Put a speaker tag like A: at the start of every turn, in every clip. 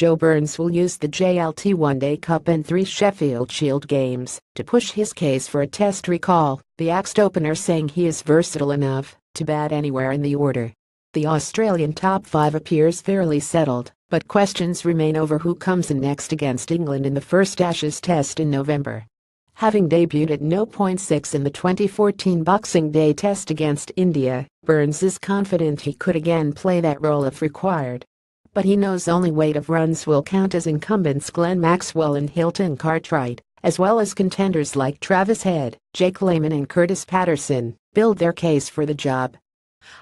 A: Joe Burns will use the JLT One Day Cup and three Sheffield Shield games to push his case for a test recall, the axed opener saying he is versatile enough to bat anywhere in the order. The Australian top five appears fairly settled, but questions remain over who comes in next against England in the first Ashes test in November. Having debuted at no point 6 in the 2014 Boxing Day test against India, Burns is confident he could again play that role if required. But he knows only weight of runs will count as incumbents Glenn Maxwell and Hilton Cartwright, as well as contenders like Travis Head, Jake Lehmann and Kurtis Patterson, build their case for the job.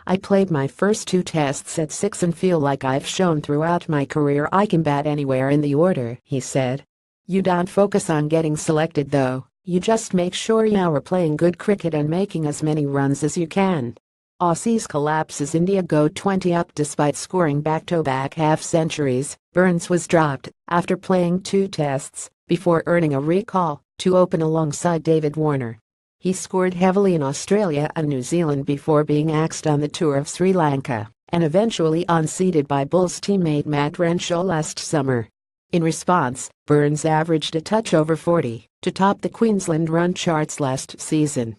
A: I played my first two tests at 6 and feel like I've shown throughout my career I can bat anywhere in the order, he said. You don't focus on getting selected though, you just make sure you are playing good cricket and making as many runs as you can. Aussies collapses India go 20 up despite scoring back-to-back half-centuries. Burns was dropped after playing two tests before earning a recall to open alongside David Warner. He scored heavily in Australia and New Zealand before being axed on the tour of Sri Lanka and eventually unseated by Bulls teammate Matt Renshaw last summer. In response, Burns averaged a touch over 40 to top the Queensland run charts last season.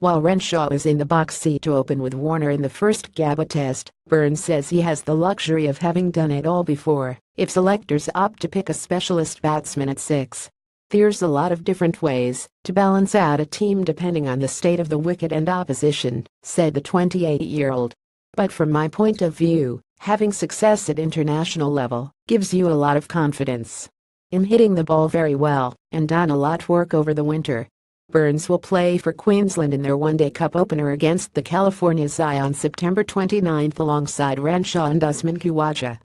A: While Renshaw is in the box seat to open with Warner in the first Gabba test, Burns says he has the luxury of having done it all before if selectors opt to pick a specialist batsman at 6. There's a lot of different ways to balance out a team depending on the state of the wicket and opposition, said the 28-year-old. But from my point of view, Having success at international level gives you a lot of confidence in hitting the ball very well and done a lot of work over the winter. Burns will play for Queensland in their one-day cup opener against the California Californias on September 29 alongside Renshaw and Usman Khawaja.